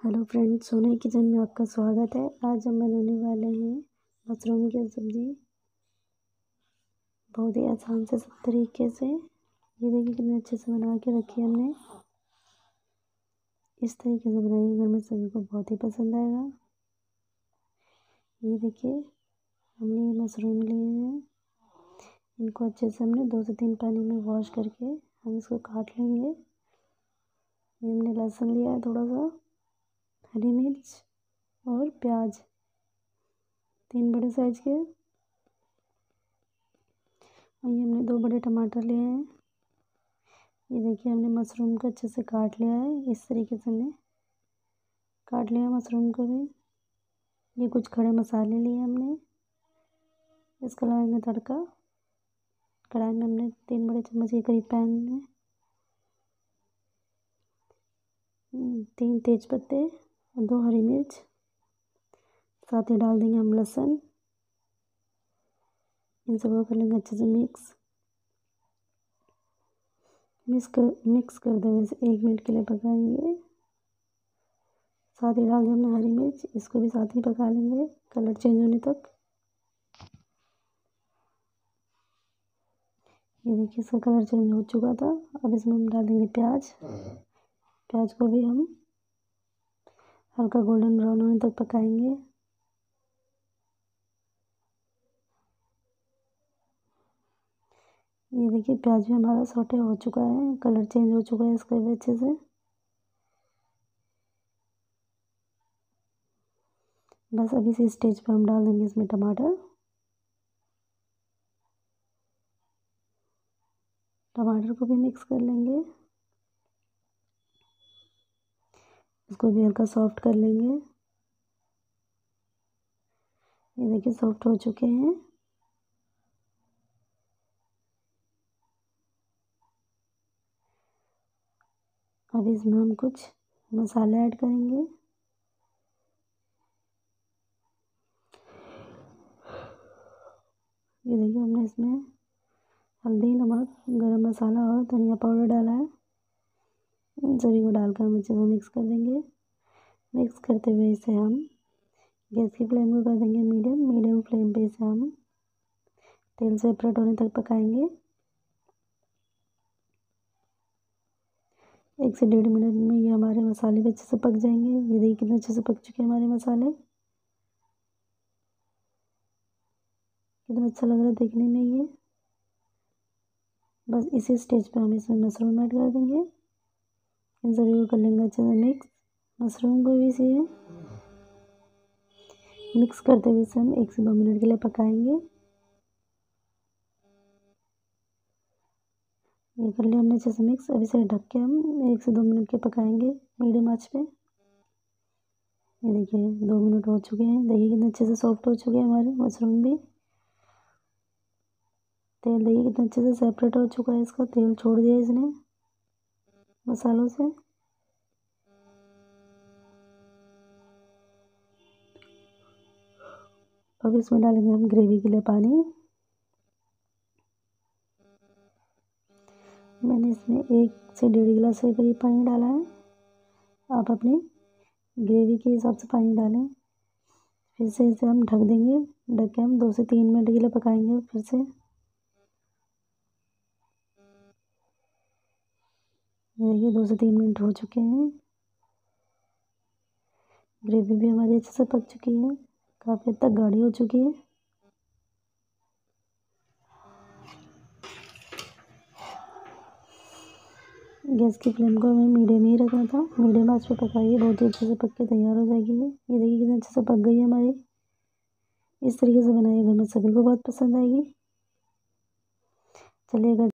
Hello friends, सोने kitchen में आपका स्वागत है। आज हम बनाने वाले हैं मशरूम की सब्ज़ी। बहुत ही आसान से सब तरीके से। ये देखिए कितने अच्छे से बना के रखी है हमने। इस तरीके से बनाइए, घर में सभी को बहुत ही पसंद आएगा। ये देखिए, हमने ये मशरूम लिए हैं। इनको अच्छे से हमने दो से तीन पानी में वॉश करके हम इसको काट लेंगे। ये हमने लहसुन लिया है थोड़ा सा। हरी मिर्च और प्याज। तीन बड़े साइज़ के। और ये हमने दो बड़े टमाटर लिए हैं। ये देखिए हमने मशरूम को अच्छे से काट लिया है। इस तरीके से हमने काट लिया मशरूम को भी। ये कुछ खड़े मसाले लिए हमने। इसके में तड़का, कढ़ाई में हमने तीन बड़े चम्मच के करीब पैन में तीन तेज पत्ते। और दो हरी मिर्च साथ ही डाल देंगे हम लहसुन। इन सबको कर लेंगे अच्छे से मिक्स मिक्स कर मिक्स कर देंगे इसे एक मिनट के लिए पकाएँगे। साथ ही डाल देंगे हमने हरी मिर्च इसको भी साथ ही पका लेंगे कलर चेंज होने तक। ये देखिए इसका कलर चेंज हो चुका था। अब इसमें हम डाल देंगे प्याज प्याज को भी हम हल्का गोल्डन ब्राउन होने तक पकाएँगे। ये देखिए, प्याज भी हमारा सोटे हो चुका है, कलर चेंज हो चुका है इसका भी अच्छे से। बस अभी इसी स्टेज पर हम डाल देंगे इसमें टमाटर। टमाटर को भी मिक्स कर लेंगे। इसको भी हल्का सॉफ्ट कर लेंगे। ये देखिए सॉफ्ट हो चुके हैं। अब इसमें हम कुछ मसाले ऐड करेंगे। ये देखिए हमने इसमें हल्दी, नमक, गरम मसाला और धनिया पाउडर डाला है। इन सभी को डालकर हम अच्छे से मिक्स कर देंगे। मिक्स करते हुए इसे हम गैस की फ्लेम को कर देंगे मीडियम मीडियम फ्लेम पे इसे हम तेल सेपरेट होने तक पकाएँगे। एक से डेढ़ मिनट में ये हमारे मसाले भी अच्छे से पक जाएँगे। ये देखिए कितने अच्छे से पक चुके हैं हमारे मसाले। कितना अच्छा लग रहा है देखने में ये। बस इसी स्टेज पे हम इसमें मशरूम ऐड कर देंगे। सभी कर लेंगे अच्छे से मिक्स मशरूम को भी इसे मिक्स करते हुए इसे हम एक से दो मिनट के लिए पकाएँगे। ये कर लिया हमने अच्छे से मिक्स अभी से ढक के हम एक से दो मिनट के पकाएँगे मीडियम आँच पे। ये देखिए, दो मिनट हो चुके हैं। देखिए कितने अच्छे से सॉफ्ट हो चुके हैं हमारे मशरूम भी। तेल देखिए कितने अच्छे से सेपरेट हो चुका है इसका। तेल छोड़ दिया इसने। मसालों से? अब इसमें डालेंगे हम ग्रेवी के लिए पानी। मैंने इसमें एक से डेढ़ गिलास के करीब पानी डाला है। आप अपने ग्रेवी के हिसाब से पानी डालें। फिर से इसे हम ढक देंगे। ढक के हम दो से तीन मिनट के लिए पकाएँगे फिर से। ये देखिए, दो से तीन मिनट हो चुके हैं। ग्रेवी भी हमारी अच्छे से पक चुकी है। काफ़ी हद तक गाढ़ी हो चुकी है। गैस की फ्लेम को हमें मीडियम ही रखना था। मीडियम आँच पे पकाइए, बहुत ही अच्छे से पक के तैयार हो जाएगी ये। ये देखिए, कितने अच्छे से पक गई है हमारी। इस तरीके से बनाइए, घर में सभी को बहुत पसंद आएगी। चलिए